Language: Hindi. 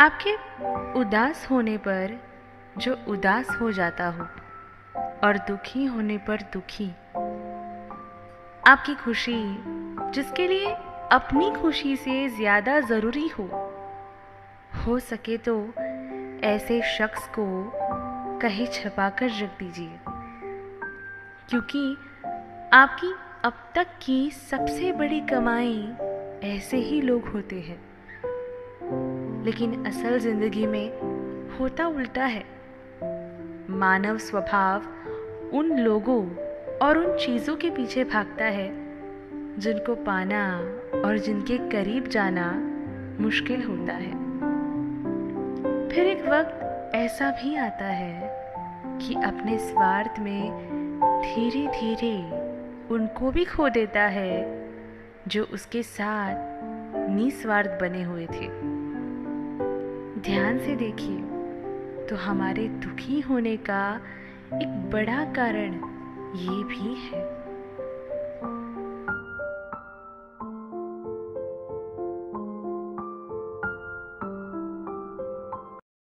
आपके उदास होने पर जो उदास हो जाता हो और दुखी होने पर दुखी। आपकी खुशी जिसके लिए अपनी खुशी से ज़्यादा ज़रूरी हो हो सके तो ऐसे शख्स को कहीं छपा कर रख दीजिए, क्योंकि आपकी अब तक की सबसे बड़ी कमाई ऐसे ही लोग होते हैं। लेकिन असल ज़िंदगी में होता उल्टा है। मानव स्वभाव उन लोगों और उन चीज़ों के पीछे भागता है, जिनको पाना और जिनके करीब जाना मुश्किल होता है। फिर एक वक्त ऐसा भी आता है कि अपने स्वार्थ में धीरे धीरे उनको भी खो देता है, जो उसके साथ निस्वार्थ बने हुए थे। ध्यान से देखिए तो हमारे दुखी होने का एक बड़ा कारण ये भी है।